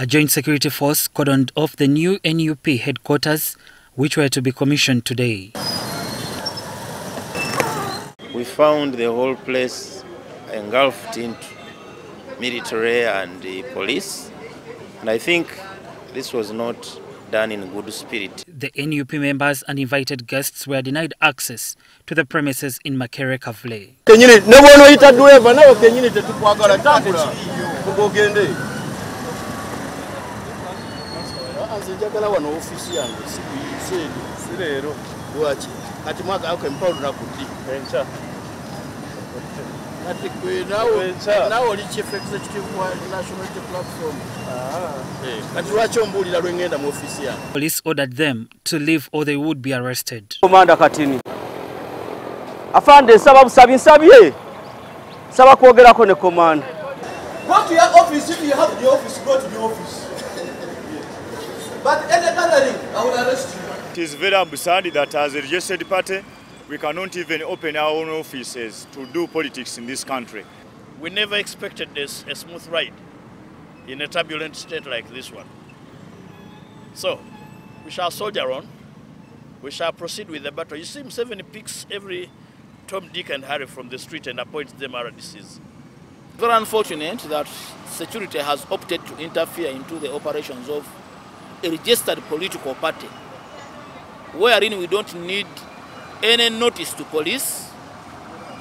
A joint security force cordoned off the new NUP headquarters, which were to be commissioned today. We found the whole place engulfed in military and the police, and I think this was not done in good spirit. The NUP members and invited guests were denied access to the premises in Makerere Kavule. Nze njagala wano ofisi yange sikuyiseeri si leero. Lwaki? Kati mwaka ako empawo lunaku ddi enkya kati kwe nawe nawe oli chief executive wa national unity platform. Eh, kati lwaki ombuulira lwe ngenda mu ofiisi yange? Police ordered them to leave or they would be arrested. komanda katini. Afande nsaba busabi nsabye. Nsaba kwogerako ne komanda Go to your office if you have the office, go to the office. But any gathering, I will arrest you. It is very absurd that as a registered party, we cannot even open our own offices to do politics in this country. We never expected this a smooth ride in a turbulent state like this one. So, we shall soldier on. We shall proceed with the battle. You see, Museveni picks every Tom, Dick, and Harry from the street and appoints them RDCs. Very unfortunate that security has opted to interfere into the operations of a registered political party, wherein we don't need any notice to police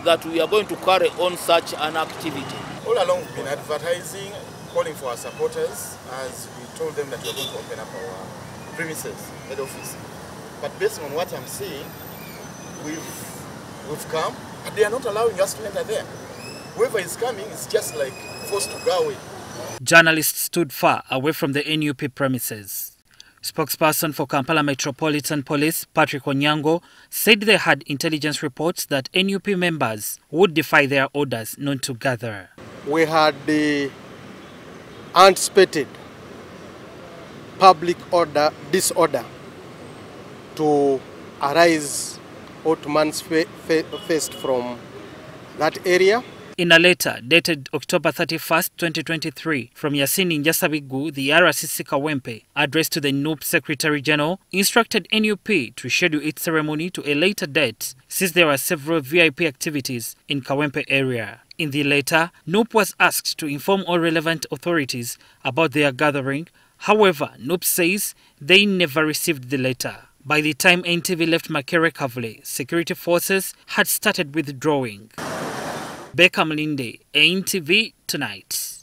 that we are going to carry on such an activity. All along we've been advertising, calling for our supporters as we told them that we are going to open up our premises, head office. But based on what I'm seeing, we've, we've come, but they are not allowing us to enter there. Whoever is coming is just like forced to go away. Journalists stood far away from the NUP premises. Spokesperson for Kampala Metropolitan Police, Patrick Onyango, said they had intelligence reports that NUP members would defy their orders not to gather. we had the anticipated public order disorder to arise or to manifest from that area. In a letter dated October 31st, 2023, from Yasini Njasabigu, the RCC Kawempe, addressed to the NUP Secretary General, instructed NUP to schedule its ceremony to a later date since there were several VIP activities in Kawempe area. In the letter, NUP was asked to inform all relevant authorities about their gathering. However, NUP says they never received the letter. By the time NTV left Makerere Kavule, security forces had started withdrawing. Baker Mulinde, NTV Tonight.